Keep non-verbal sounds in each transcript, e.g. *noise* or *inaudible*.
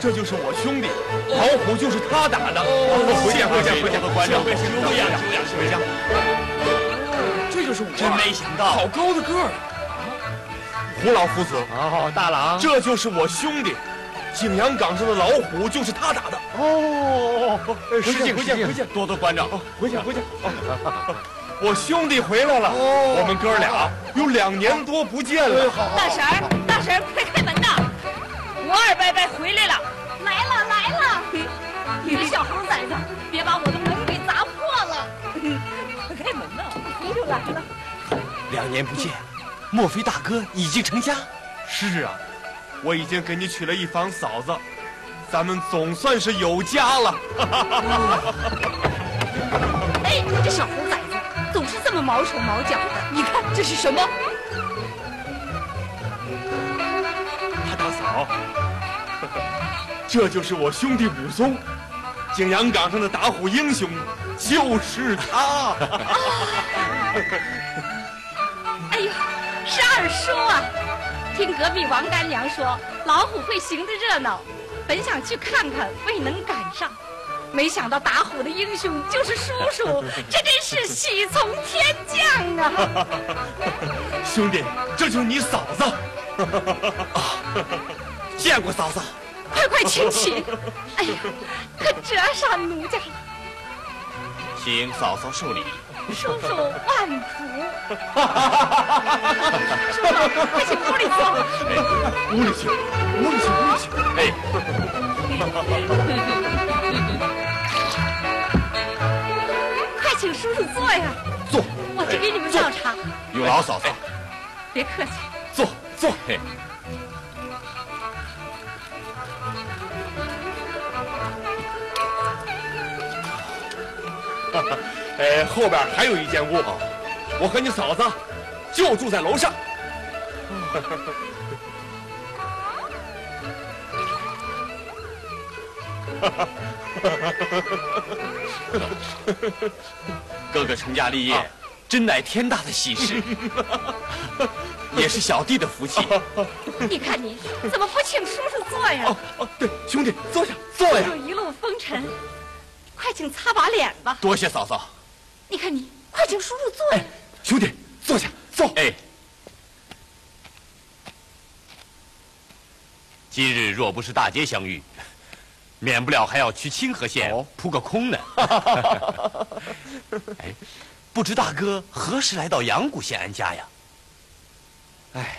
这就是我兄弟，老虎就是他打的。回家，回家，回家。观众，休养，休养，回家。这就是我真没想到，好高的个儿。胡老夫子，哦，大郎，这就是我兄弟，景阳岗上的老虎就是他打的。哦，回见，回见，回见，多多关照。回见，回见。我兄弟回来了，我们哥俩有两年多不见了。大婶儿，大婶儿，快开门呐！我二伯伯回来了，这小猴崽子，别把我的门给砸破了！快开门呐！你就来了。两年不见，莫非大哥已经成家？是啊，我已经给你娶了一房嫂子，咱们总算是有家了。*laughs* 哎，这小猴崽子！总是这么毛手毛脚的，你看这是什么？他大嫂，*laughs* 这就是我兄弟武松，景阳岗上的打虎英雄，就是他。哎呦，是二叔啊！听隔壁王干娘说老虎会行的热闹，本想去看看，未能赶上。没想到打虎的英雄就是叔叔，这真是喜从天降啊！*laughs* 兄弟，这就是你嫂子 *laughs* 啊！见过嫂子，快快请起！*laughs* 哎呀，可折上奴家了。请嫂嫂受礼。叔叔万福。叔叔，快请屋里坐。屋里请，屋里请，屋里请。哎。快请叔叔坐呀，坐，我去给你们倒茶。有劳嫂嫂，别客气，坐坐。嘿，呃，*laughs* 后边还有一间屋，我和你嫂子就住在楼上。*laughs* 哥哥成家立业，真乃天大的喜事，*laughs* 也是小弟的福气。你看你怎么不请叔叔坐呀？哦哦，对，兄弟坐下，坐呀。叔叔一路风尘，快请擦把脸吧。多谢嫂嫂。你看你，快请叔叔坐呀。兄弟坐下，坐。哎。今日若不是大街相遇。免不了还要去清河县扑个空呢。*laughs* 哎，不知大哥何时来到阳谷县安家呀？哎，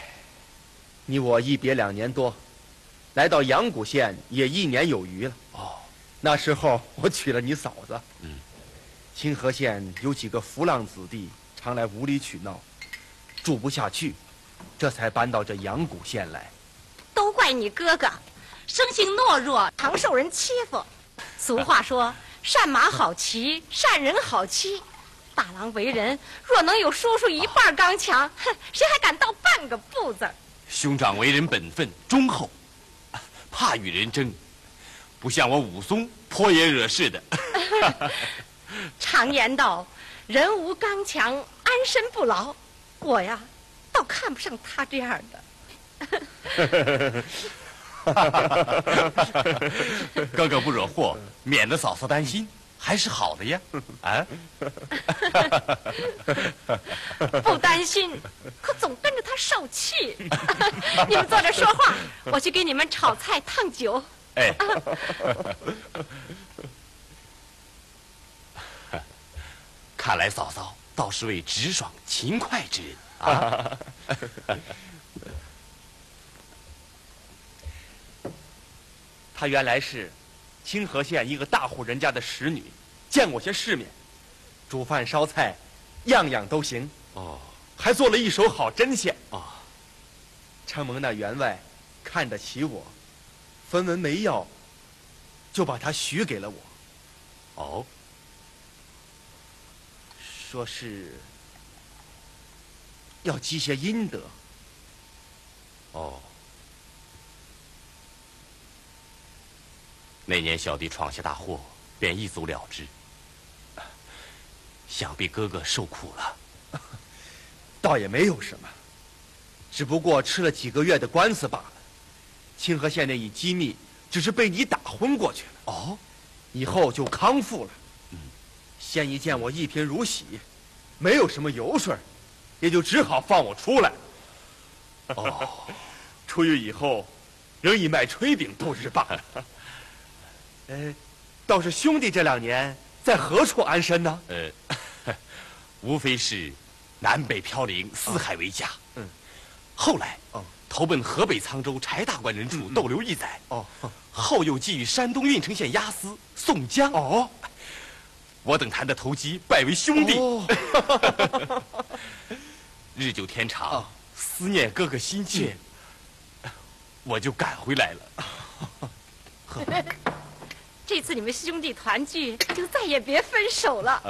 你我一别两年多，来到阳谷县也一年有余了。哦，那时候我娶了你嫂子。嗯，清河县有几个浮浪子弟常来无理取闹，住不下去，这才搬到这阳谷县来。都怪你哥哥。生性懦弱，常受人欺负。俗话说：*laughs* “善马好骑，善人好欺。”大郎为人若能有叔叔一半刚强，哼，谁还敢到半个不字？兄长为人本分忠厚，怕与人争，不像我武松颇也惹事的。*laughs* 常言道：“人无刚强，安身不牢。”我呀，倒看不上他这样的。*laughs* 哥哥不惹祸，免得嫂嫂担心，还是好的呀。啊，*laughs* 不担心，可总跟着他受气。你们坐着说话，我去给你们炒菜烫酒。哎，*laughs* 看来嫂嫂倒是位直爽勤快之人啊。*laughs* 她原来是清河县一个大户人家的使女，见过些世面，煮饭烧菜样样都行。哦，还做了一手好针线。哦，承蒙那员外看得起我，分文没要，就把他许给了我。哦，说是要积些阴德。哦。那年小弟闯下大祸，便一走了之。想必哥哥受苦了，*laughs* 倒也没有什么。只不过吃了几个月的官司罢了。清河县那一机密，只是被你打昏过去了。哦，以后就康复了。嗯，县一见我一贫如洗，没有什么油水，也就只好放我出来。哦，出狱以后，仍以卖炊饼度日罢了。*laughs* 呃，倒是兄弟这两年在何处安身呢？呃，无非是南北飘零，四海为家。嗯，后来哦，投奔河北沧州柴大官人处逗留一载。哦，后又寄予山东郓城县押司宋江。哦，我等谈的投机，拜为兄弟。哦 *laughs* 日久天长，哦思念哥哥心切，我就赶回来了。*laughs* 这次你们兄弟团聚，就再也别分手了。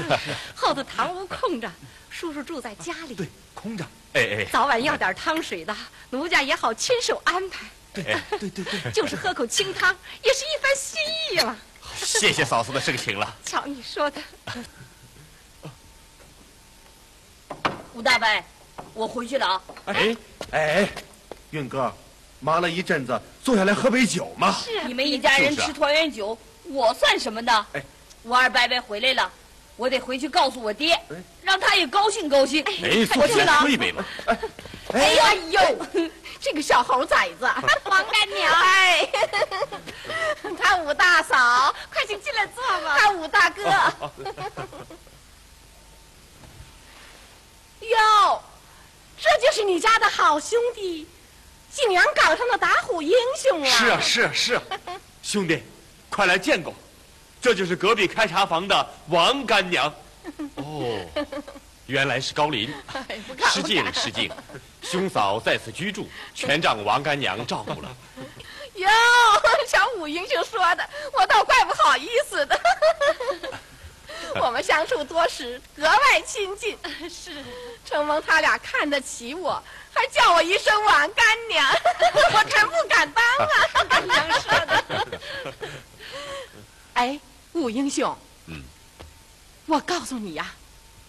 *laughs* 后头堂屋空着，叔叔住在家里，对，空着。哎哎，早晚要点汤水的，奴家也好亲手安排。对对对对，就是喝口清汤，也是一番心意了。谢谢嫂子的盛情了。瞧你说的，吴大伯，我回去了啊。哎，哎，运哥，忙了一阵子，坐下来喝杯酒嘛。是你们一家人吃团圆酒，我算什么呢？哎，吴二伯伯回来了，我得回去告诉我爹哎，让他也高兴高兴。哎，坐下来喝一杯嘛。哎呀呦，这个小猴崽子，*laughs* 王干娘，哎，他武大嫂，快请进来坐吧。他武大哥，哟，这就是你家的好兄弟，景阳冈上的打虎英雄啊！是啊是啊是啊，兄弟，快来见过，这就是隔壁开茶房的王干娘。*laughs* 哦，原来是高林。哎不敢失敬失敬，兄嫂在此居住，*laughs* 全仗王干娘照顾了。哟，瞧武英雄说的，我倒怪不好意思的。*laughs* 我们相处多时，格外亲近。是，承蒙他俩看得起我，还叫我一声王干娘，我真不敢当啊。干娘说的。哎，武英雄，嗯，我告诉你呀、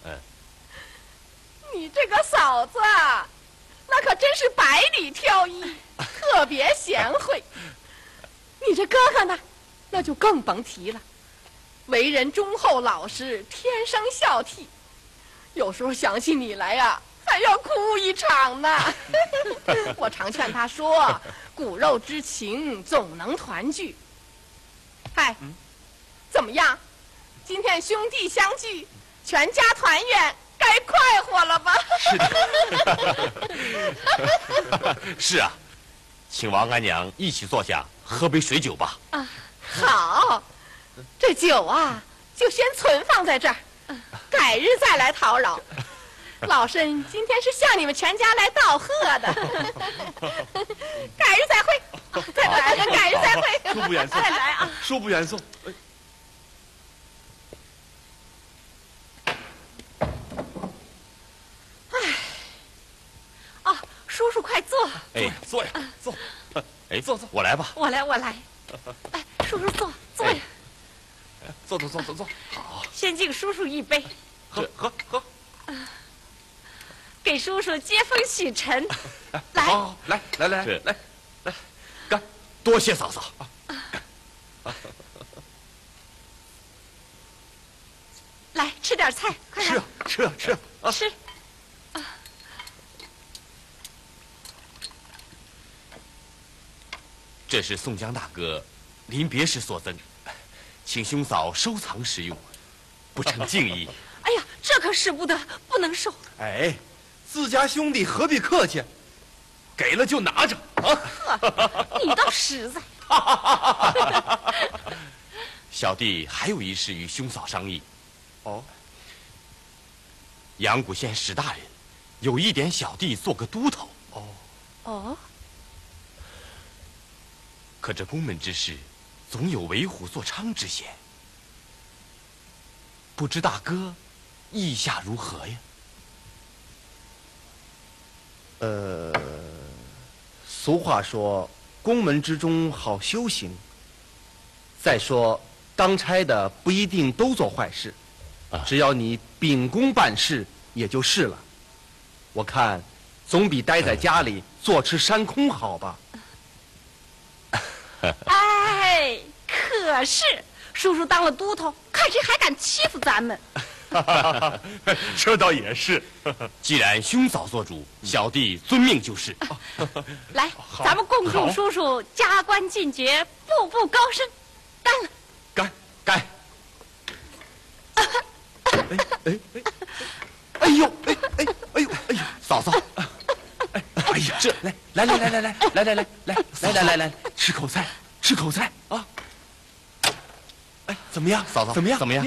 嗯你这个嫂子啊，那可真是百里挑一，*laughs* 特别贤惠。你这哥哥呢，那就更甭提了，为人忠厚老实，天生孝悌。有时候想起你来呀、还要哭一场呢。*laughs* 我常劝他说：“骨肉之情总能团聚。”嗨，怎么样？今天兄弟相聚，全家团圆，该快活了吧？*laughs* 是啊，请王干娘一起坐下喝杯水酒吧。啊好，这酒啊，就先存放在这儿，改日再来讨扰。*laughs* 老身今天是向你们全家来道贺的，*laughs* 改日再会，再来，改日再会，恕不远送再来啊！恕不远送。啊，叔叔快坐，哎，坐呀，坐。哎，坐坐，我来吧。我来，我来。*laughs* 哎，叔叔坐，坐呀，坐坐坐坐坐。好，先敬叔叔一杯，喝喝喝。给叔叔接风洗尘。*laughs* 来，好，来来来来来，干！多谢嫂嫂。来吃点菜，快来吃啊吃啊吃啊！啊吃。这是宋江大哥临别时所赠，请兄嫂收藏使用，不成敬意。*laughs* 哎呀，这可使不得，不能收。哎，自家兄弟何必客气？给了就拿着啊！你倒实在。*laughs* *laughs* 小弟还有一事与兄嫂商议。哦，阳谷县史大人有一点小弟做个都头，哦哦，可这宫门之事，总有为虎作伥之嫌。不知大哥意下如何呀？呃，俗话说，宫门之中好修行。再说，当差的不一定都做坏事，啊只要你秉公办事，也就是了。我看，总比待在家里坐吃山空好吧？*laughs* 哎，可是叔叔当了都头，看谁还敢欺负咱们。*laughs* 这倒也是。*laughs* 既然兄嫂做主，小弟遵命就是。来，咱们共祝叔叔加官进爵，步步高升。干了！干干！哎哎哎！哎呦！哎哎哎呦！哎呦！嫂嫂，哎呀，这来来来来来来来来来来来来来来，吃口菜，吃口菜啊！哎，怎么样，嫂子怎么样？怎么样？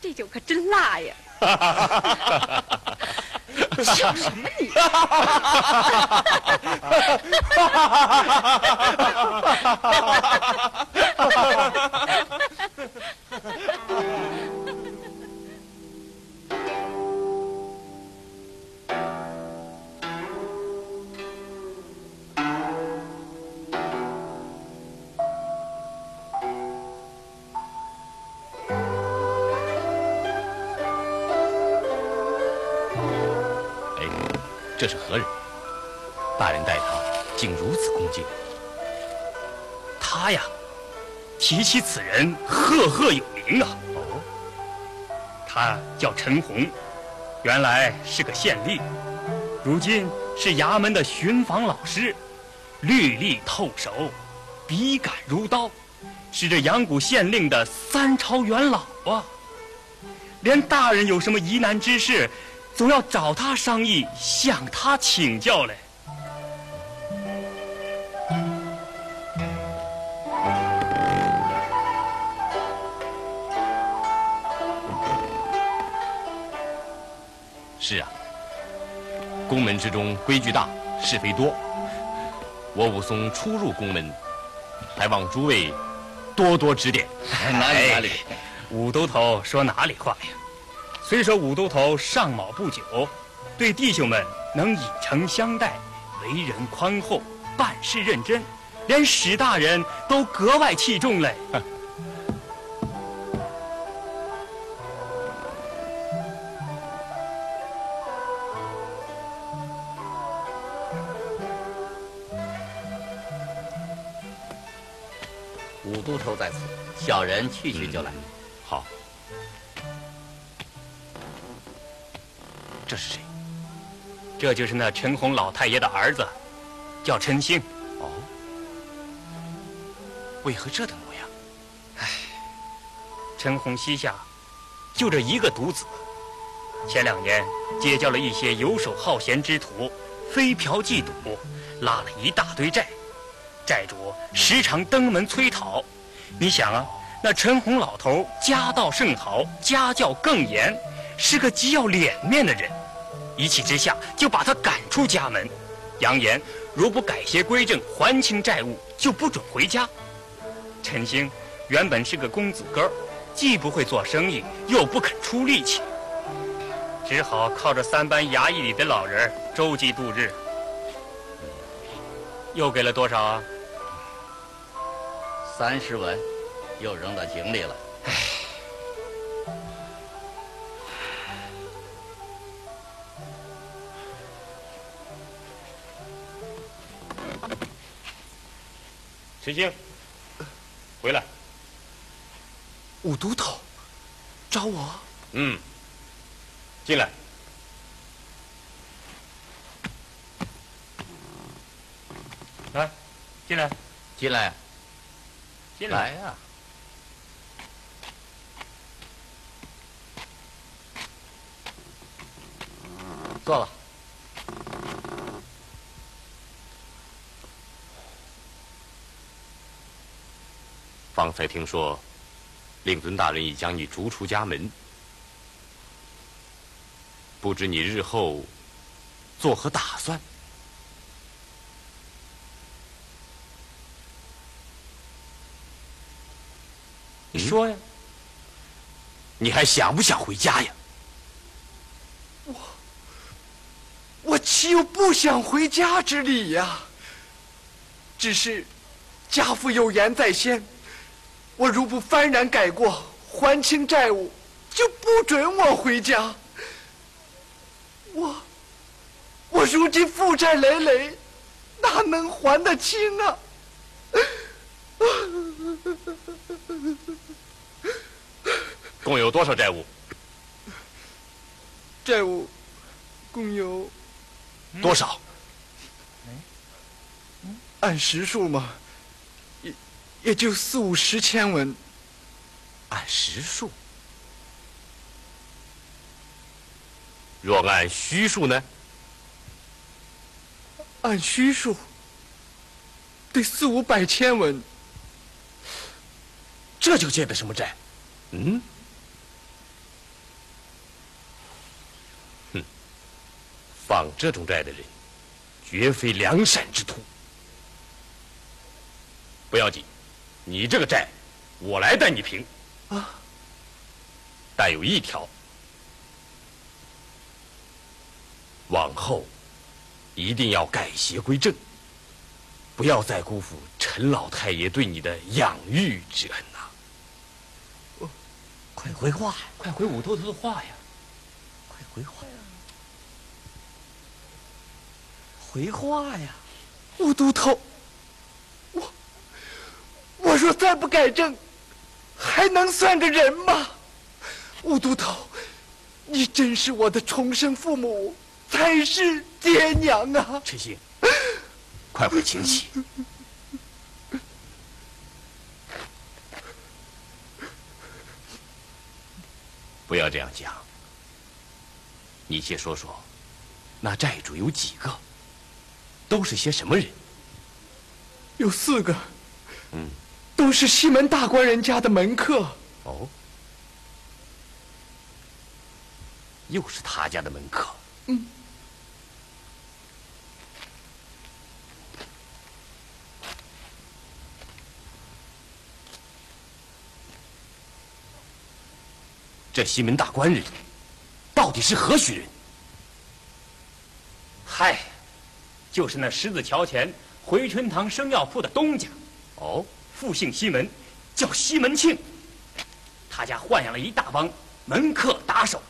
这酒可真辣呀！笑什么你？提起此人，赫赫有名啊。哦，他叫陈洪，原来是个县吏，如今是衙门的巡防老师，律例透熟，笔杆如刀，是这阳谷县令的三朝元老啊。连大人有什么疑难之事，总要找他商议，向他请教嘞。宫门之中规矩大，是非多。我武松初入宫门，还望诸位多多指点。哪里哪里，武都头说哪里话呀？虽说武都头上卯不久，对弟兄们能以诚相待，为人宽厚，办事认真，连史大人都格外器重嘞。人去去就来。好，这是谁？这就是那陈洪老太爷的儿子，叫陈兴。哦，为何这等模样？唉陈洪膝下就这一个独子，前两年结交了一些游手好闲之徒，非嫖妓赌，拉了一大堆债，债主时常登门催讨。你想啊，那陈洪老头家道甚好，家教更严，是个极要脸面的人。一气之下就把他赶出家门，扬言如不改邪归正，还清债务，就不准回家。陈兴原本是个公子哥，既不会做生意，又不肯出力气，只好靠着三班衙役里的老人周济度日。又给了多少啊？三十文，又扔到井里了。*sighs* 陈星，回来。武都头，找我？嗯，进来。来，进来，进来，进来呀、坐了。方才听说，令尊大人已将你逐出家门，不知你日后作何打算？你说呀。你还想不想回家呀？我岂有不想回家之理呀？只是家父有言在先，我如不幡然改过，还清债务，就不准我回家。我我如今负债累累，哪能还得清啊？共有多少债务？债务共有多少？按实数嘛，也也就四五十千文。按实数。若按虚数呢？按虚数，得四五百千文。这就借的什么债？嗯？放这种债的人，绝非良善之徒。不要紧，你这个债，我来代你平。啊。但有一条，往后一定要改邪归正，不要再辜负陈老太爷对你的养育之恩呐！快回话呀！快回武头头的话呀！快回话呀！回话呀！武都头，我我若再不改正，还能算个人吗？武都头，你真是我的重生父母，才是爹娘啊！陈兴，快回请起。不要这样讲。你先说说，那债主有几个？都是些什么人？有四个。嗯。都是西门大官人家的门客。哦。又是他家的门客。嗯。这西门大官人到底是何许人？嗨，就是那十字桥前回春堂生药铺的东家。哦，复姓西门，叫西门庆。他家豢养了一大帮门客打手。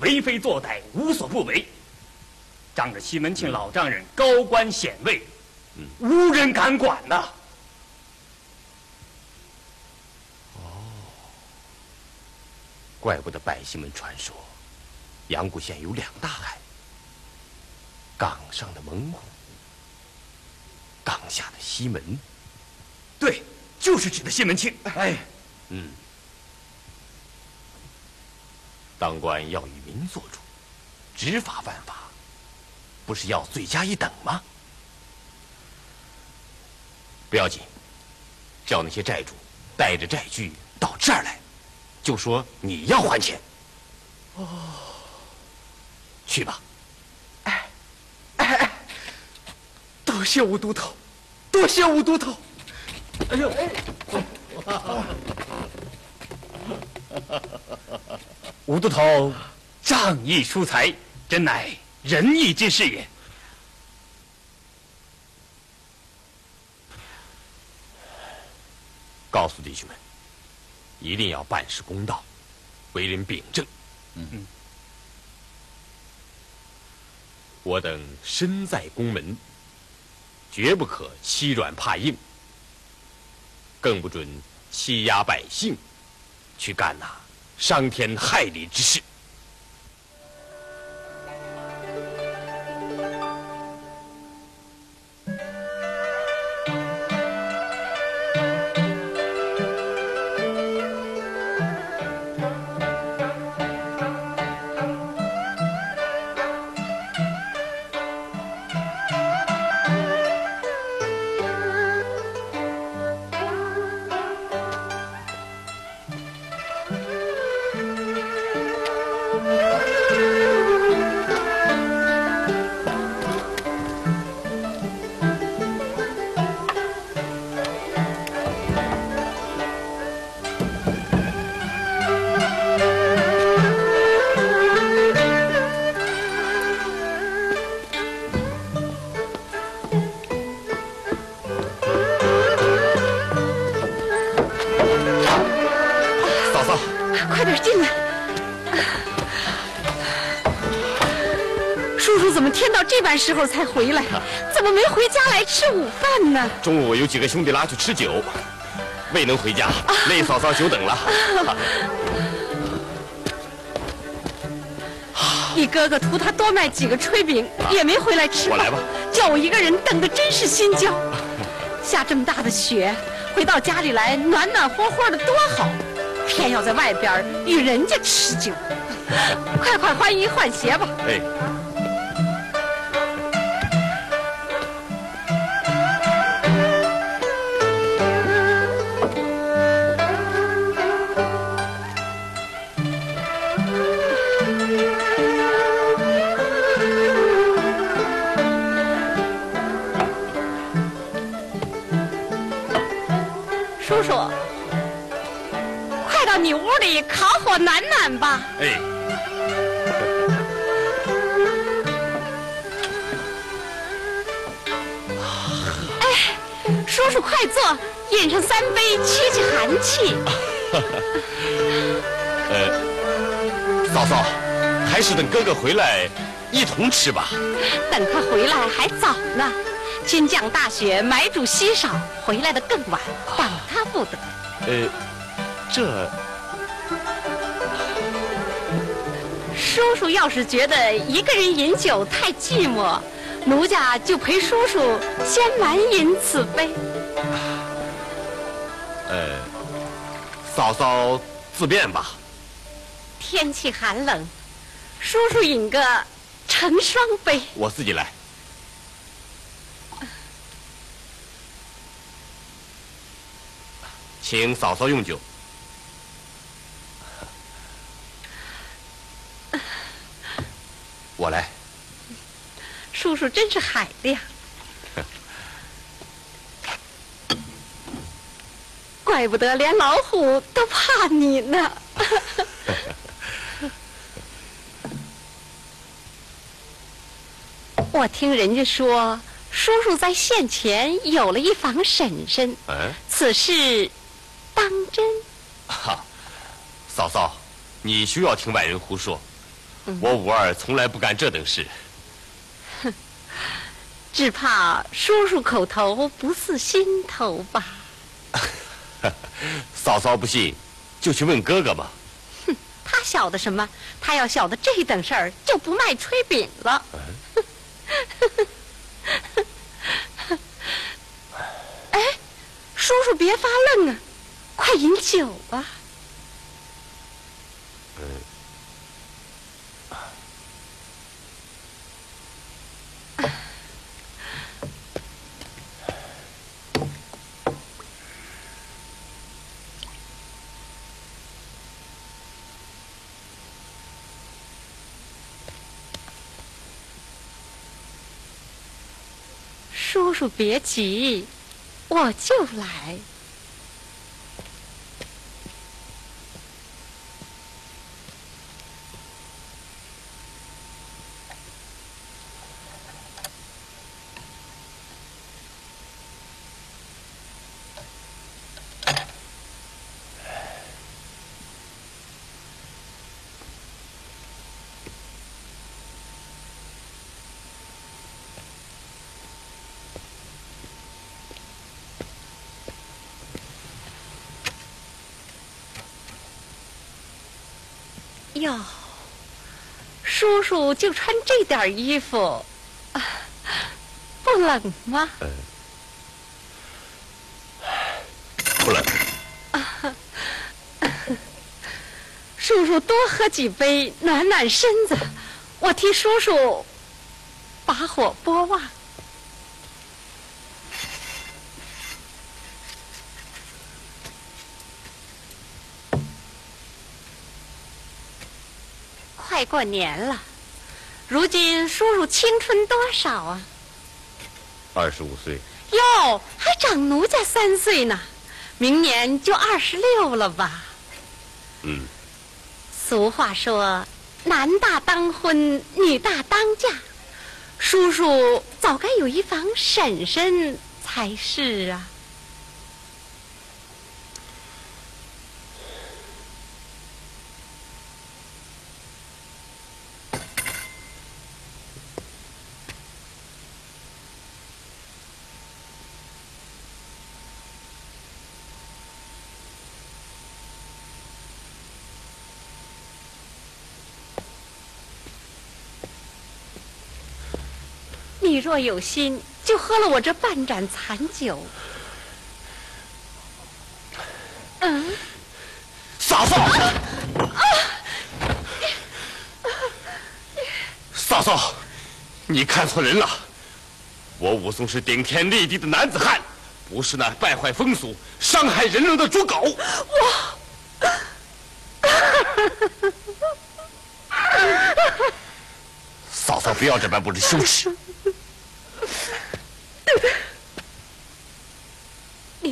为非作歹，无所不为。仗着西门庆老丈人高官显位，嗯无人敢管呐。哦，怪不得百姓们传说，阳谷县有两大海：岗上的猛虎，岗下的西门。对，就是指的西门庆。哎，嗯。当官要与民做主，执法犯法，不是要罪加一等吗？不要紧，叫那些债主带着债据到这儿来，就说你要还钱。哦，去吧。哎，哎哎，多谢吴都头，多谢吴都头。哎呦，哎，吴都头，仗义疏财，真乃仁义之士也。告诉弟兄们，一定要办事公道，为人秉正。嗯。我等身在宫门，绝不可欺软怕硬，更不准欺压百姓，去干那。伤天害理之事。天到这般时候才回来，怎么没回家来吃午饭呢？中午有几个兄弟拉去吃酒，未能回家，累嫂嫂久等了。你哥哥图他多卖几个炊饼，也没回来吃饭。我来吧，叫我一个人等的真是心焦。*laughs* 下这么大的雪，回到家里来暖暖和和的多好，偏要在外边与人家吃酒。快快换衣换鞋吧。哎。哎。哎，叔叔快坐，饮上三杯驱驱寒气。*laughs* 呃，嫂嫂，还是等哥哥回来一同吃吧。等他回来还早呢，今降大雪，买主稀少，回来的更晚，等他不得。呃，这叔叔要是觉得一个人饮酒太寂寞，奴家就陪叔叔先满饮此杯。呃，嫂嫂自便吧。天气寒冷，叔叔饮个成双杯。我自己来。请嫂嫂用酒。我来。叔叔真是海量，怪不得连老虎都怕你呢。*laughs* 我听人家说，叔叔在县前有了一房婶婶，嗯，此事当真？哈，嫂嫂，你休要听外人胡说，我五二从来不干这等事。*laughs* 只怕叔叔口头不似心头吧？*laughs* 嫂嫂不信，就去问哥哥吧。哼，他晓得什么？他要晓得这等事儿，就不卖炊饼了。*laughs* 哎，叔叔别发愣啊，快饮酒吧。叔叔别急，我就来。哟，叔叔就穿这点衣服，啊不冷吗？不冷。叔叔多喝几杯，暖暖身子。我替叔叔把火拨旺。快过年了，如今叔叔青春多少啊？二十五岁。哟，还长奴家三岁呢，明年就二十六了吧？嗯。俗话说，男大当婚，女大当嫁，叔叔早该有一房婶婶才是啊。你若有心，就喝了我这半盏残酒。嗯，嫂嫂，嫂嫂，你看错人了。我武松是顶天立地的男子汉，不是那败坏风俗、伤害人伦的猪狗。我，嫂嫂，不要这般不知羞耻。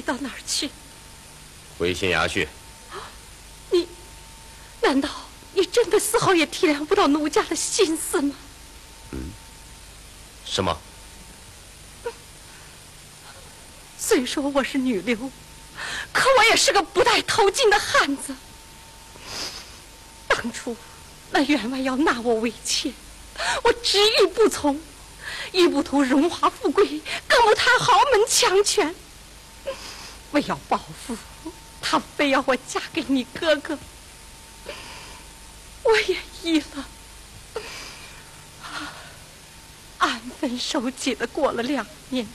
到哪儿去？回县衙去。你，难道你真的丝毫也体谅不到奴家的心思吗？嗯。什么？虽说我是女流，可我也是个不戴头巾的汉子。当初那员外要纳我为妾，我执意不从，亦不图荣华富贵，更不贪豪门强权。为要报复，他非要我嫁给你哥哥，我也依了。安分守己的过了两年。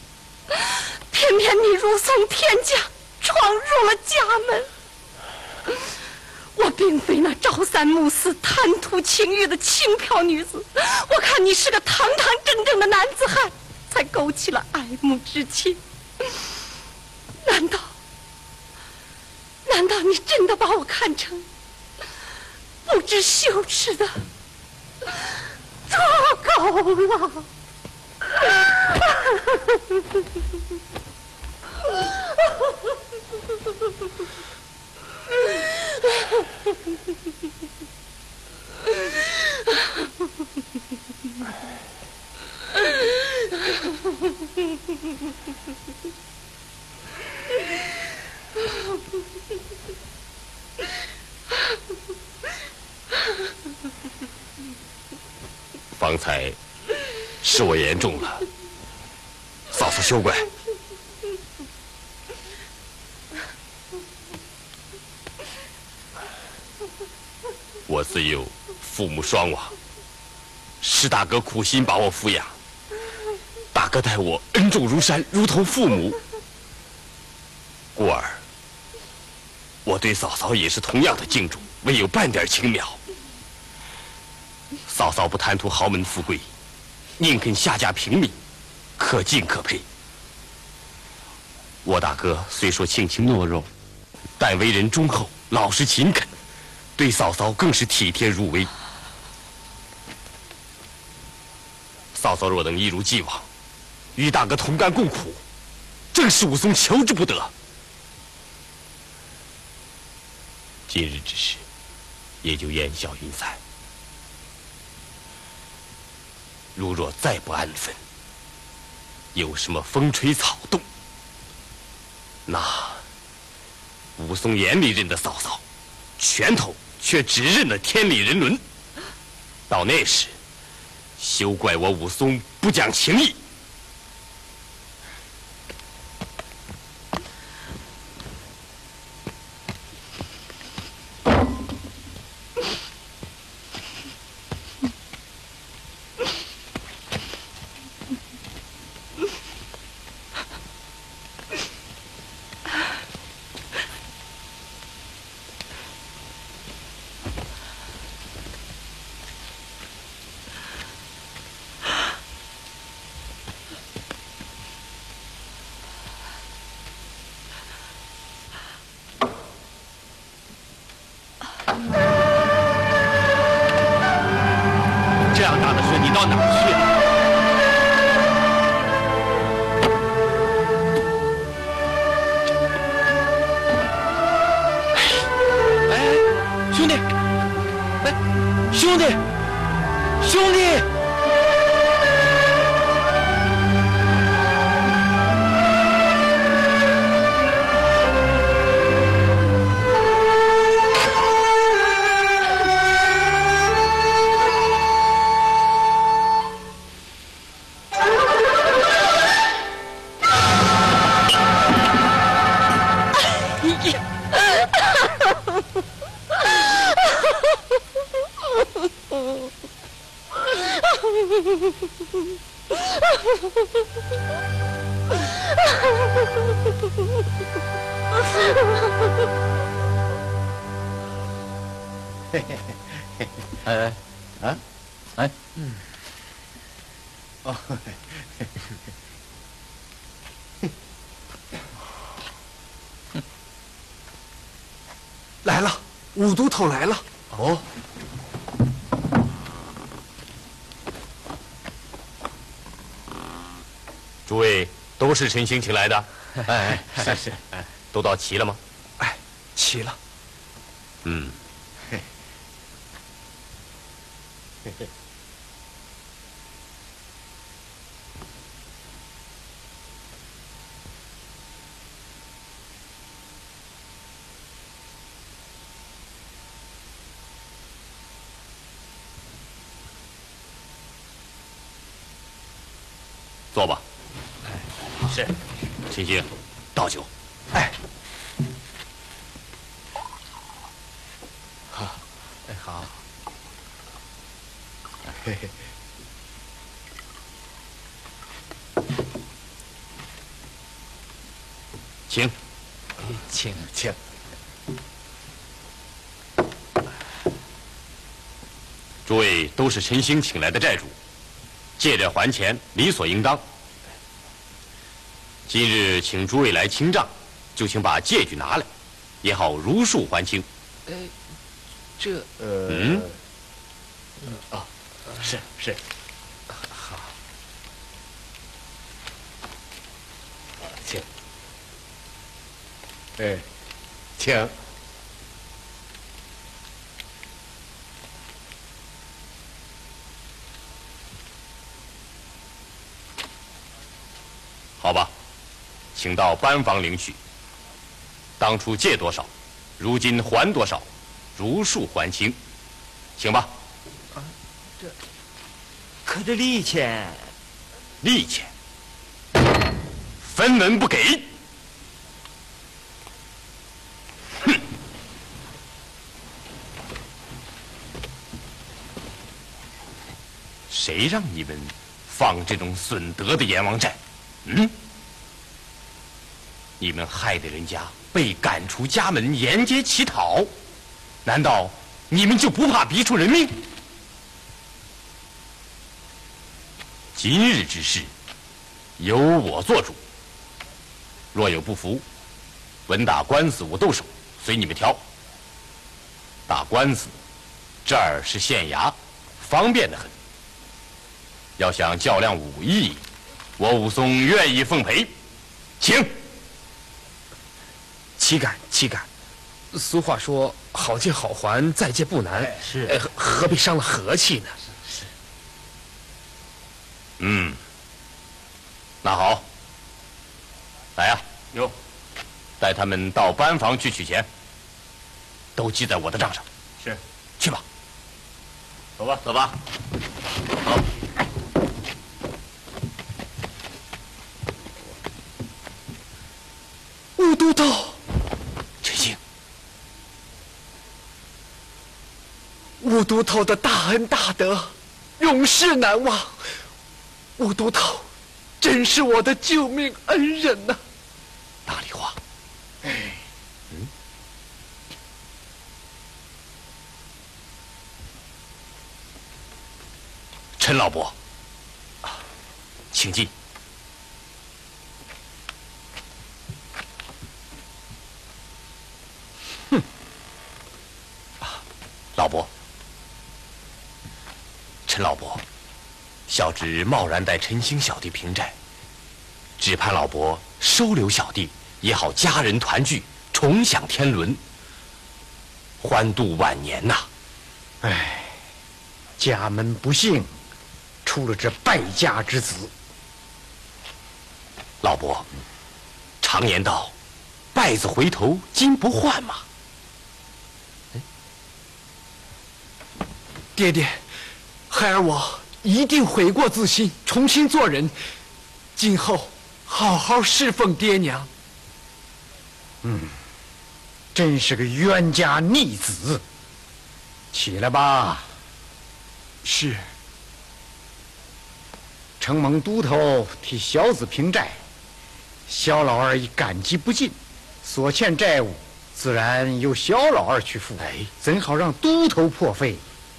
偏偏你如送天降，闯入了家门。我并非那朝三暮四、贪图情欲的轻佻女子，我看你是个堂堂正正的男子汉，才勾起了爱慕之情。难道，难道你真的把我看成不知羞耻的走了？方才是我言重了，嫂嫂休怪。我自幼父母双亡，是大哥苦心把我抚养。大哥待我恩重如山，如同父母。故而，我对嫂嫂也是同样的敬重，未有半点轻蔑。嫂嫂不贪图豪门富贵，宁肯下嫁平民，可敬可佩。我大哥虽说性情懦弱，但为人忠厚、老实勤恳。对嫂嫂更是体贴入微。嫂嫂若能一如既往，与大哥同甘共苦，正是武松求之不得。今日之事，也就烟消云散。如若再不安分，有什么风吹草动，那武松眼里认得嫂嫂，拳头。却只认得天理人伦，到那时，休怪我武松不讲情义。是陈星请来的，哎，是是，哎，都到齐了吗？哎，齐了。嗯。坐吧。哎，是，秦星，倒酒。哎，好，哎好。嘿嘿。请，请请。诸位都是陈兴请来的债主，借着还钱理所应当。今日请诸位来清账，就请把借据拿来，也好如数还清。哎，这……呃，嗯，嗯啊，是是，哎，请。好吧，请到班房领取。当初借多少，如今还多少，如数还清，请吧？啊，这可这利钱，利钱，分文不给。谁让你们放这种损德的阎王债？嗯？你们害得人家被赶出家门，沿街乞讨，难道你们就不怕逼出人命？今日之事，由我做主。若有不服，文打官司，我动手，随你们挑。打官司，这儿是县衙，方便的很。要想较量武艺，我武松愿意奉陪，请。岂敢岂敢！俗话说：“好借好还，再借不难。”是，何何必伤了和气呢？是。嗯，那好，来呀，有，带他们到班房去取钱，都记在我的账上。是，去吧。走吧，走吧。好。都头，陈星，武都头的大恩大德，永世难忘。武都头，真是我的救命恩人呐！大丽花，哎，嗯，陈老伯，请进。哼，啊，老伯，陈老伯，小侄贸然带陈兴小弟平寨，只盼老伯收留小弟，也好家人团聚，重享天伦，欢度晚年呐。唉，家门不幸，出了这败家之子。老伯，常言道，败子回头金不换嘛。爹爹，孩儿我一定悔过自新，重新做人，今后好好侍奉爹娘。嗯，真是个冤家逆子。起来吧。是。承蒙都头替小子平债，小老儿已感激不尽，所欠债务自然由小老儿去付。哎，怎好让都头破费？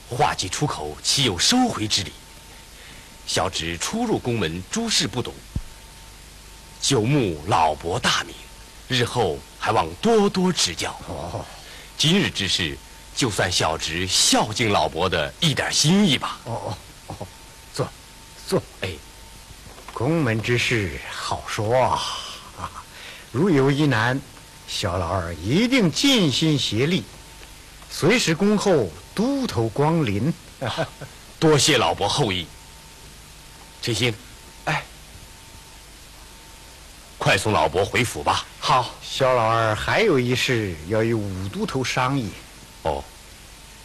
话既出口，岂有收回之理？小侄初入宫门，诸事不懂，久慕老伯大名，日后还望多多指教。哦，今日之事，就算小侄孝敬老伯的一点心意吧。哦哦哦，坐，坐。哎，宫门之事好说啊，如有疑难，小老儿一定尽心协力，随时恭候都头光临。*laughs* 多谢老伯厚意。陈兴，哎，快送老伯回府吧。好，小老二还有一事要与武都头商议。哦，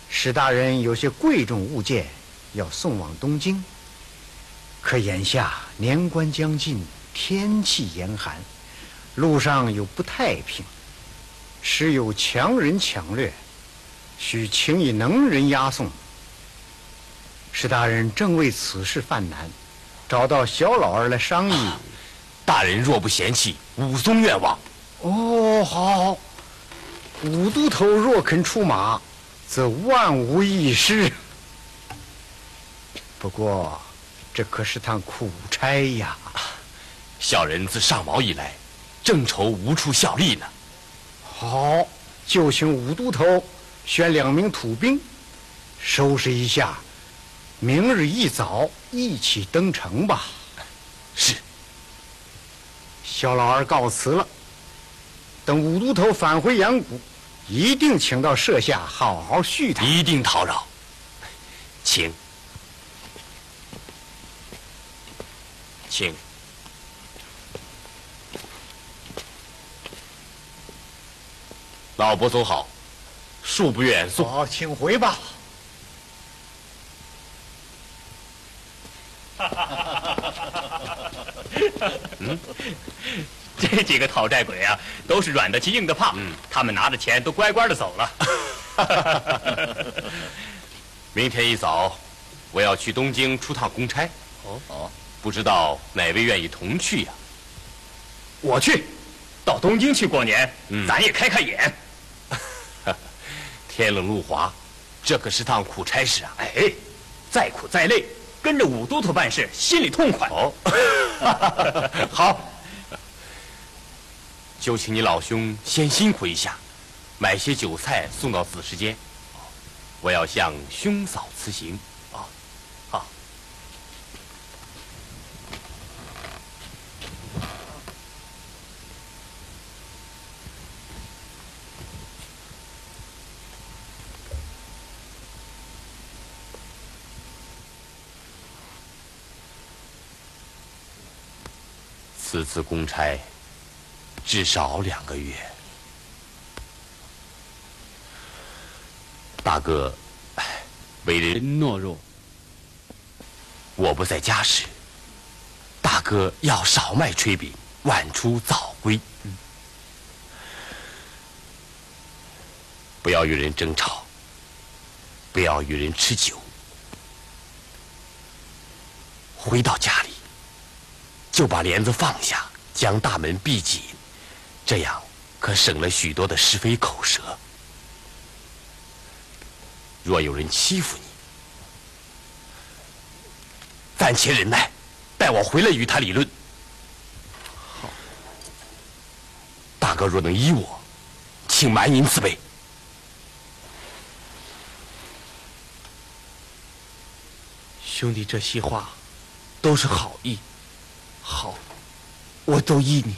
史大人有些贵重物件要送往东京，可眼下年关将近，天气严寒，路上又不太平，时有强人抢掠，需请以能人押送。史大人正为此事犯难。找到小老儿来商议，大人若不嫌弃，武松愿望。哦，好，武都头若肯出马，则万无一失。不过，这可是趟苦差呀。小人自上毛以来，正愁无处效力呢。好，就请武都头选两名土兵，收拾一下。明日一早一起登城吧。是。小老儿告辞了。等武都头返回阳谷，一定请到舍下好好叙谈。一定讨扰。请，请。老伯走好，恕不远送。好，请回吧。*laughs* 嗯，这几个讨债鬼啊，都是软的欺硬的怕。嗯，他们拿着钱都乖乖的走了。*laughs* 明天一早，我要去东京出趟公差。哦哦，不知道哪位愿意同去呀？我去，到东京去过年，咱也开开眼。天冷路滑，这可是趟苦差事啊！哎，再苦再累。跟着武都头办事，心里痛快。哦，*laughs* 好，就请你老兄先辛苦一下，买些酒菜送到子时间。我要向兄嫂辞行。啊，好。此次公差至少两个月，大哥为人懦弱，我不在家时，大哥要少卖炊饼，晚出早归，不要与人争吵，不要与人吃酒，回到家里。就把帘子放下，将大门闭紧，这样可省了许多的是非口舌。若有人欺负你，暂且忍耐，待我回来与他理论。好，大哥若能依我，请埋您慈悲。兄弟，这些话都是好意。好，我都依你。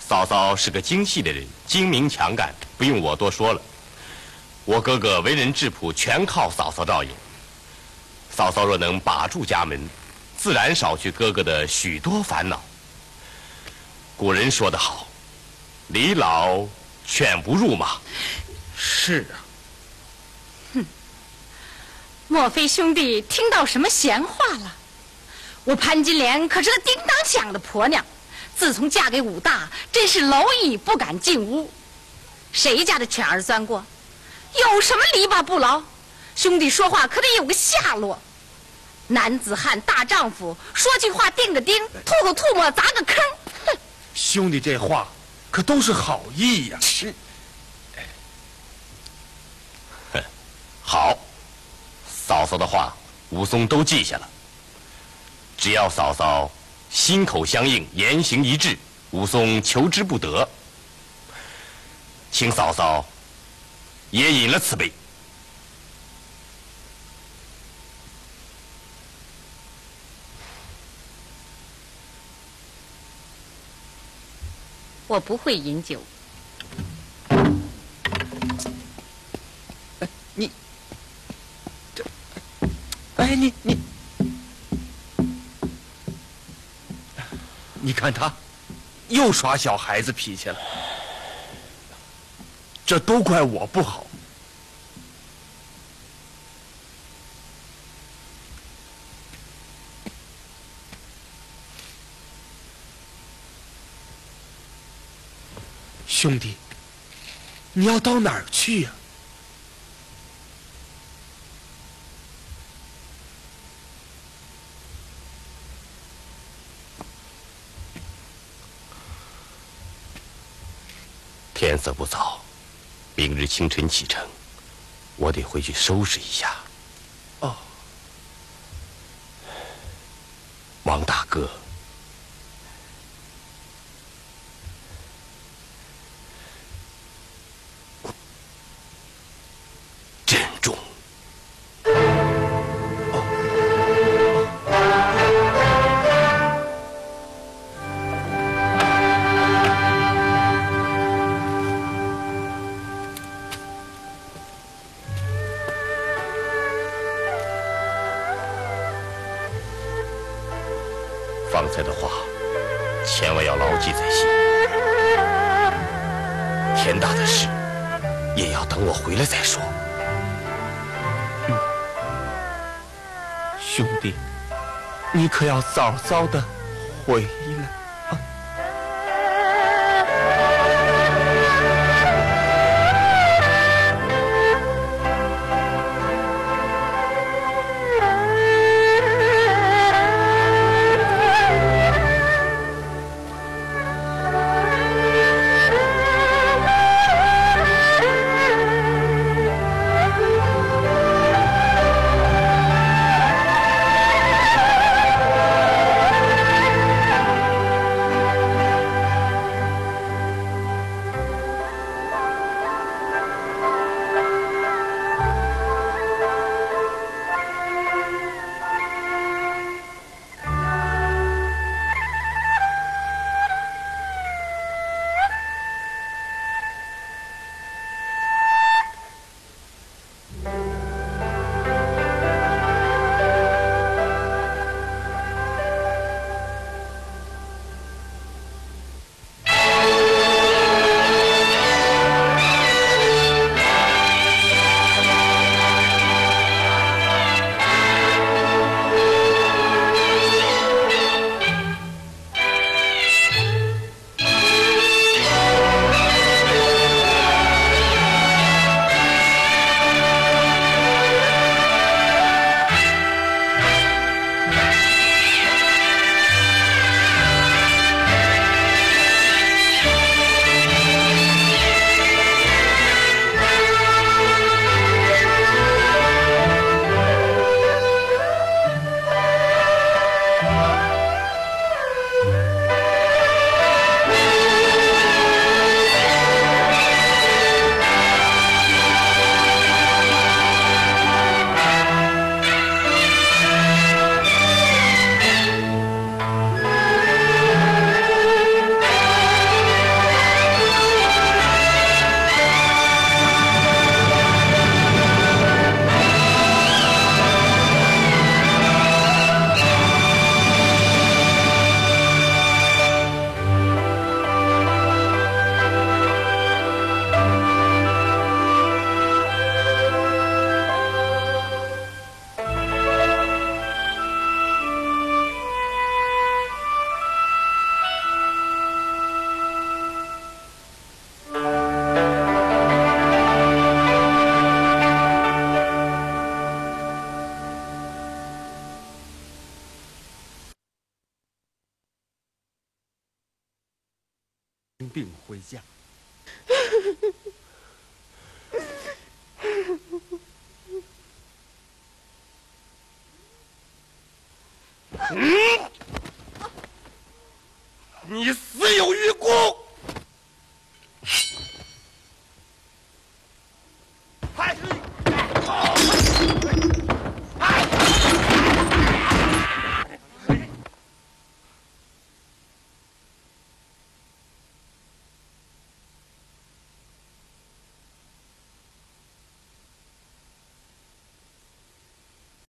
嫂嫂是个精细的人，精明强干，不用我多说了。我哥哥为人质朴，全靠嫂嫂照应。嫂嫂若能把住家门，自然少去哥哥的许多烦恼。古人说得好：“离老犬不入马。”是啊。哼，莫非兄弟听到什么闲话了？我潘金莲可是个叮当响的婆娘，自从嫁给武大，真是蝼蚁不敢进屋。谁家的犬儿钻过？有什么篱笆不牢？兄弟说话可得有个下落。男子汉大丈夫，说句话钉个钉，吐个唾沫砸个坑。哼！兄弟这话可都是好意呀。哼，好，嫂嫂的话，武松都记下了。只要嫂嫂心口相应，言行一致，武松求之不得。请嫂嫂也饮了此杯。我不会饮酒。你，这，哎，你你，你看他，又耍小孩子脾气了。这都怪我不好。兄弟，你要到哪儿去呀？天色不早，明日清晨启程，我得回去收拾一下。哦，王大哥。早早的回